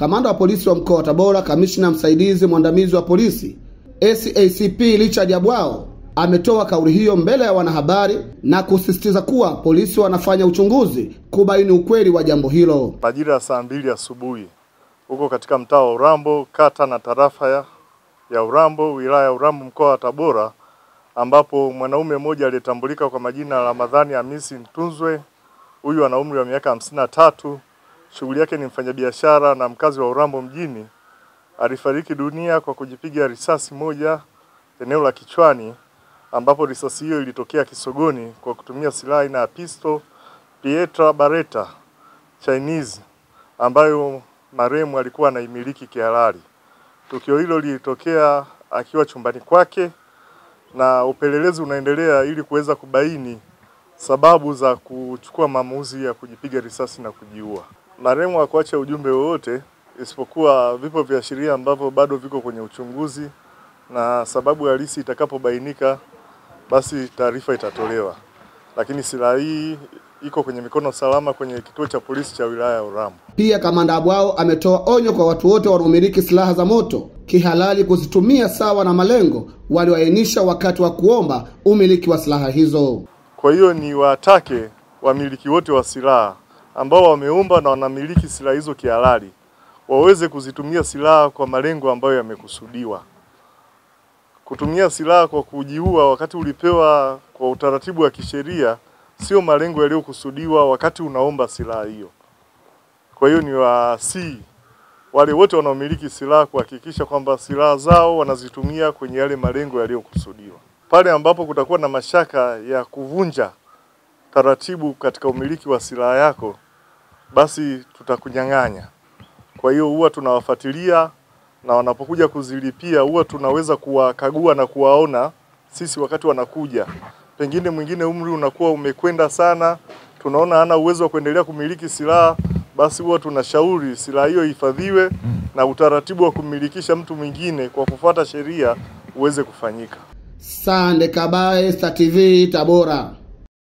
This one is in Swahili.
Kamanda wa polisi wa mkoa wa Tabora, kamishna msaidizi mwandamizi wa polisi SACP Richard Abwao ametoa kauli hiyo mbele ya wanahabari na kusisitiza kuwa polisi wanafanya uchunguzi kubaini ukweli wa jambo hilo. Majira ya saa mbili asubuhi huko katika mtaa wa Urambo, kata na tarafa ya, ya Urambo, wilaya ya Urambo, mkoa wa Tabora, ambapo mwanaume mmoja aliyetambulika kwa majina ya Ramadhani Hamisi Mtunzwe, huyu ana umri wa miaka hamsini na tatu, shughuli yake ni mfanyabiashara na mkazi wa Urambo mjini, alifariki dunia kwa kujipiga risasi moja eneo la kichwani ambapo risasi hiyo ilitokea kisogoni kwa kutumia silaha aina ya pistol Pietra Barretta Chinese ambayo marehemu alikuwa anaimiliki kihalali. Tukio hilo lilitokea akiwa chumbani kwake na upelelezi unaendelea ili kuweza kubaini sababu za kuchukua maamuzi ya kujipiga risasi na kujiua. Marehemu hakuacha ujumbe wowote isipokuwa vipo viashiria ambavyo bado viko kwenye uchunguzi na sababu halisi itakapobainika basi taarifa itatolewa, lakini silaha hii iko kwenye mikono salama kwenye kituo cha polisi cha wilaya ya Urambo. Pia kamanda Abwao ametoa onyo kwa watu wote wanaomiliki silaha za moto kihalali kuzitumia sawa na malengo walioainisha wakati wa kuomba umiliki wa silaha hizo. Kwa hiyo ni watake wamiliki wote wa silaha ambao wameumba na wanamiliki silaha hizo kihalali waweze kuzitumia silaha kwa malengo ambayo yamekusudiwa. Kutumia silaha kwa kujiua wakati ulipewa kwa utaratibu wa kisheria sio malengo yaliyokusudiwa wakati unaomba silaha hiyo. Kwa hiyo ni wasii wale wote wanaomiliki silaha kuhakikisha kwamba silaha zao wanazitumia kwenye yale malengo yaliyokusudiwa. Pale ambapo kutakuwa na mashaka ya kuvunja taratibu katika umiliki wa silaha yako, basi tutakunyang'anya. Kwa hiyo huwa tunawafuatilia na wanapokuja kuzilipia huwa tunaweza kuwakagua na kuwaona sisi wakati wanakuja. Pengine mwingine umri unakuwa umekwenda sana, tunaona hana uwezo wa kuendelea kumiliki silaha, basi huwa tunashauri silaha hiyo ihifadhiwe na utaratibu wa kumilikisha mtu mwingine kwa kufuata sheria uweze kufanyika. Sande Kabae, Star TV, Tabora.